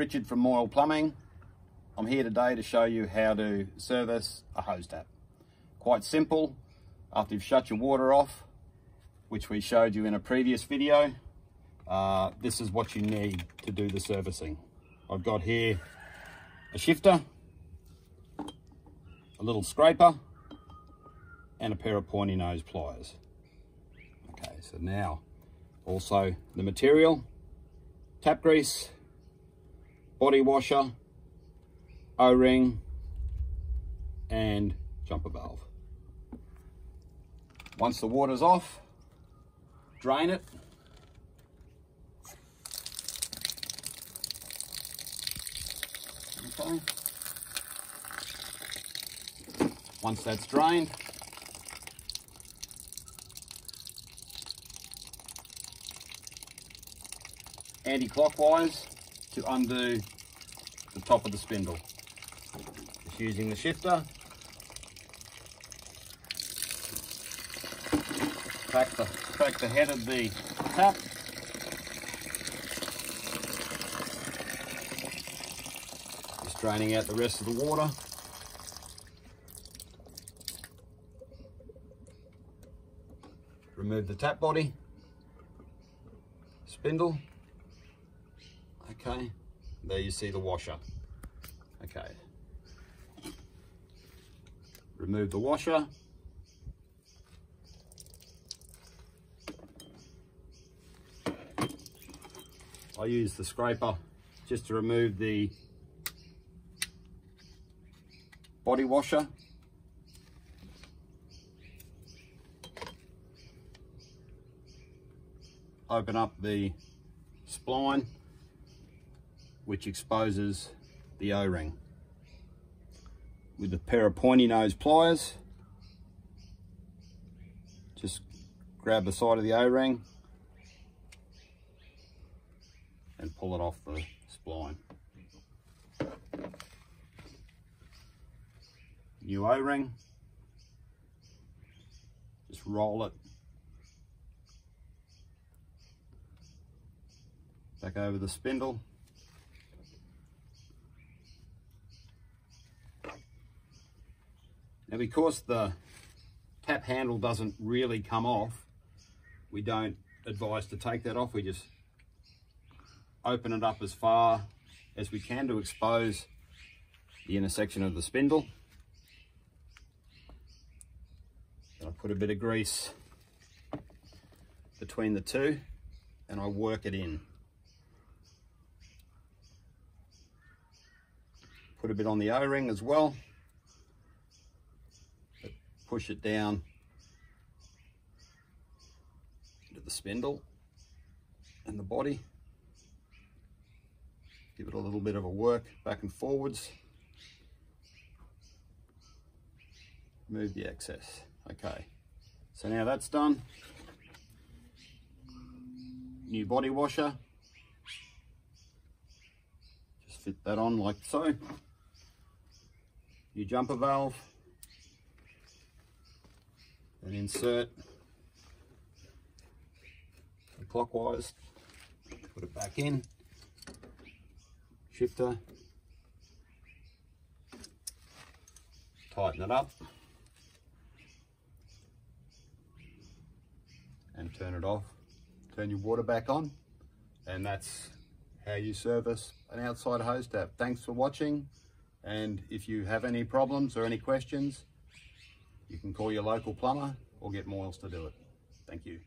Richard from Moyle Plumbing. I'm here today to show you how to service a hose tap. Quite simple. After you've shut your water off, which we showed you in a previous video, uh, this is what you need to do the servicing. I've got here a shifter, a little scraper, and a pair of pointy nose pliers. Okay, so now also the material, tap grease, body washer, O-ring, and jumper valve. Once the water's off, drain it. Okay. Once that's drained, anti-clockwise to undo the top of the spindle. Just using the shifter. Crack the, crack the head of the tap. Just draining out the rest of the water. Remove the tap body, spindle, okay. There you see the washer. Okay. Remove the washer. I use the scraper just to remove the body washer. Open up the spline which exposes the O-ring. With a pair of pointy nose pliers, just grab the side of the O-ring and pull it off the spline. New O-ring, just roll it back over the spindle Now because the tap handle doesn't really come off, we don't advise to take that off. We just open it up as far as we can to expose the intersection of the spindle. And I put a bit of grease between the two and I work it in. Put a bit on the O-ring as well push it down into the spindle and the body. Give it a little bit of a work back and forwards. Move the excess. Okay, so now that's done. New body washer. Just fit that on like so. New jumper valve and insert clockwise, put it back in, shifter, tighten it up, and turn it off. Turn your water back on, and that's how you service an outside hose tap. Thanks for watching, and if you have any problems or any questions, you can call your local plumber or get Moyles to do it. Thank you.